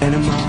Animal.